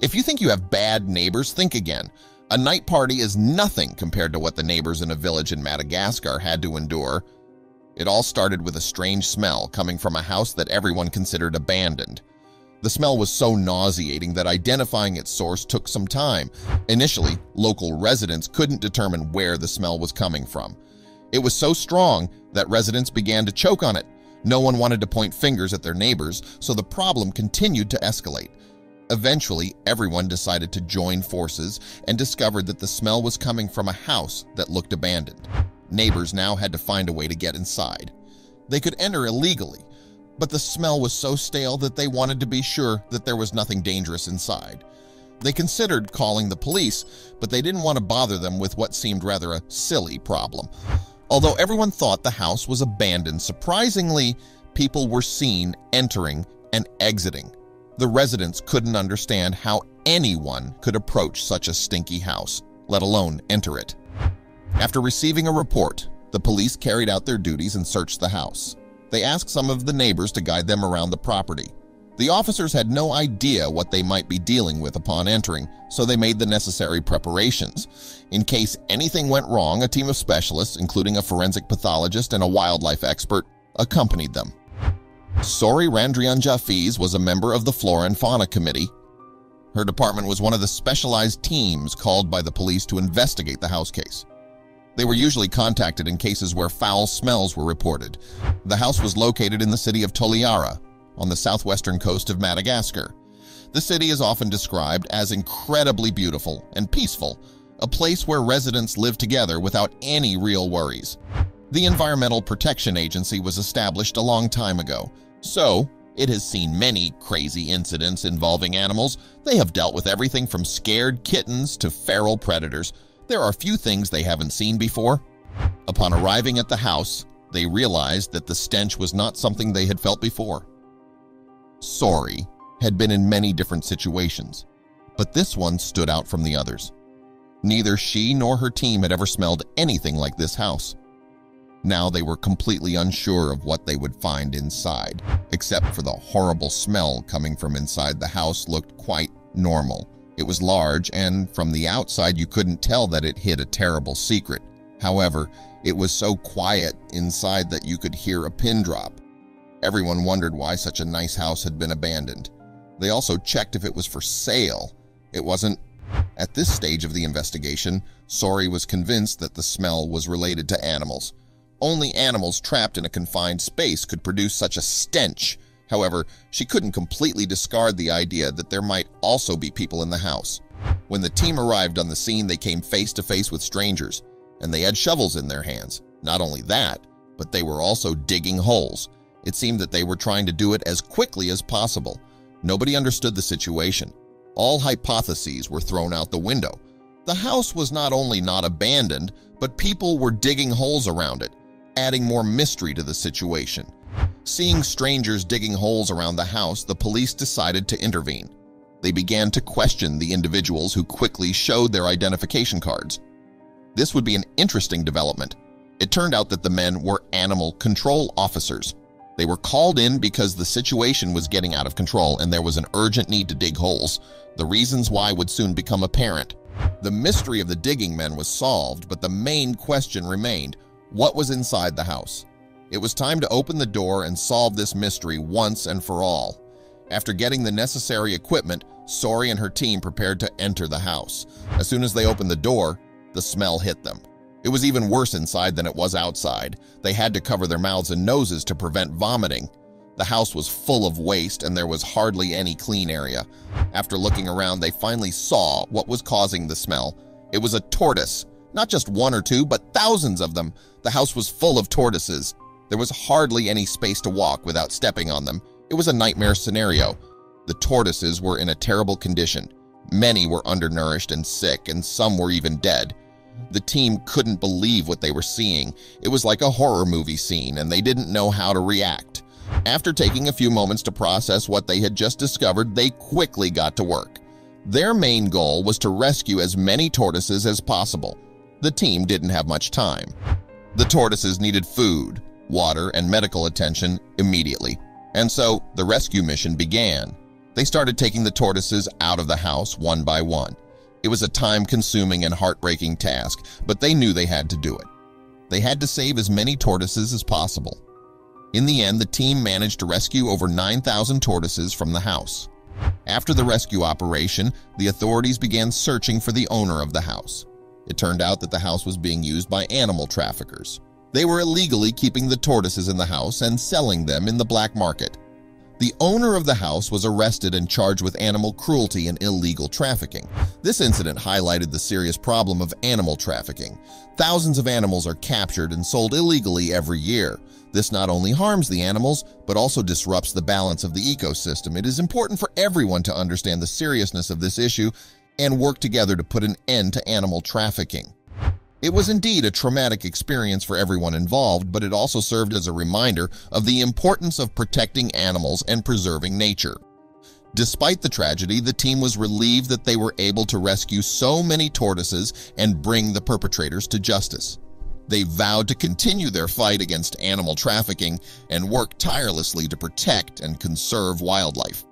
If you think you have bad neighbors, think again. A night party is nothing compared to what the neighbors in a village in Madagascar had to endure. It all started with a strange smell coming from a house that everyone considered abandoned. The smell was so nauseating that identifying its source took some time. Initially, local residents couldn't determine where the smell was coming from. It was so strong that residents began to choke on it. No one wanted to point fingers at their neighbors, so the problem continued to escalate. Eventually, everyone decided to join forces and discovered that the smell was coming from a house that looked abandoned. Neighbors now had to find a way to get inside. They could enter illegally, but the smell was so stale that they wanted to be sure that there was nothing dangerous inside. They considered calling the police, but they didn't want to bother them with what seemed rather a silly problem. Although everyone thought the house was abandoned, surprisingly, people were seen entering and exiting. The residents couldn't understand how anyone could approach such a stinky house, let alone enter it. After receiving a report, the police carried out their duties and searched the house. They asked some of the neighbors to guide them around the property. The officers had no idea what they might be dealing with upon entering, so they made the necessary preparations. In case anything went wrong, a team of specialists, including a forensic pathologist and a wildlife expert, accompanied them. Sori Randrian was a member of the Flora and Fauna Committee. Her department was one of the specialized teams called by the police to investigate the house case. They were usually contacted in cases where foul smells were reported. The house was located in the city of Toliara, on the southwestern coast of Madagascar. The city is often described as incredibly beautiful and peaceful, a place where residents live together without any real worries. The Environmental Protection Agency was established a long time ago, so it has seen many crazy incidents involving animals. They have dealt with everything from scared kittens to feral predators, there are few things they haven't seen before. Upon arriving at the house, they realized that the stench was not something they had felt before. Sori had been in many different situations, but this one stood out from the others. Neither she nor her team had ever smelled anything like this house. Now they were completely unsure of what they would find inside, except for the horrible smell coming from inside the house looked quite normal. It was large, and from the outside you couldn't tell that it hid a terrible secret. However, it was so quiet inside that you could hear a pin drop. Everyone wondered why such a nice house had been abandoned. They also checked if it was for sale. It wasn't. At this stage of the investigation, Sori was convinced that the smell was related to animals. Only animals trapped in a confined space could produce such a stench However, she couldn't completely discard the idea that there might also be people in the house. When the team arrived on the scene, they came face to face with strangers, and they had shovels in their hands. Not only that, but they were also digging holes. It seemed that they were trying to do it as quickly as possible. Nobody understood the situation. All hypotheses were thrown out the window. The house was not only not abandoned, but people were digging holes around it, adding more mystery to the situation. Seeing strangers digging holes around the house, the police decided to intervene. They began to question the individuals who quickly showed their identification cards. This would be an interesting development. It turned out that the men were animal control officers. They were called in because the situation was getting out of control and there was an urgent need to dig holes. The reasons why would soon become apparent. The mystery of the digging men was solved, but the main question remained, what was inside the house? It was time to open the door and solve this mystery once and for all. After getting the necessary equipment, Sori and her team prepared to enter the house. As soon as they opened the door, the smell hit them. It was even worse inside than it was outside. They had to cover their mouths and noses to prevent vomiting. The house was full of waste and there was hardly any clean area. After looking around, they finally saw what was causing the smell. It was a tortoise. Not just one or two, but thousands of them. The house was full of tortoises. There was hardly any space to walk without stepping on them. It was a nightmare scenario. The tortoises were in a terrible condition. Many were undernourished and sick, and some were even dead. The team couldn't believe what they were seeing. It was like a horror movie scene, and they didn't know how to react. After taking a few moments to process what they had just discovered, they quickly got to work. Their main goal was to rescue as many tortoises as possible. The team didn't have much time. The tortoises needed food, water, and medical attention immediately. And so the rescue mission began. They started taking the tortoises out of the house one by one. It was a time-consuming and heartbreaking task, but they knew they had to do it. They had to save as many tortoises as possible. In the end, the team managed to rescue over 9,000 tortoises from the house. After the rescue operation, the authorities began searching for the owner of the house. It turned out that the house was being used by animal traffickers. They were illegally keeping the tortoises in the house and selling them in the black market. The owner of the house was arrested and charged with animal cruelty and illegal trafficking. This incident highlighted the serious problem of animal trafficking. Thousands of animals are captured and sold illegally every year. This not only harms the animals, but also disrupts the balance of the ecosystem. It is important for everyone to understand the seriousness of this issue and work together to put an end to animal trafficking. It was indeed a traumatic experience for everyone involved, but it also served as a reminder of the importance of protecting animals and preserving nature. Despite the tragedy, the team was relieved that they were able to rescue so many tortoises and bring the perpetrators to justice. They vowed to continue their fight against animal trafficking and work tirelessly to protect and conserve wildlife.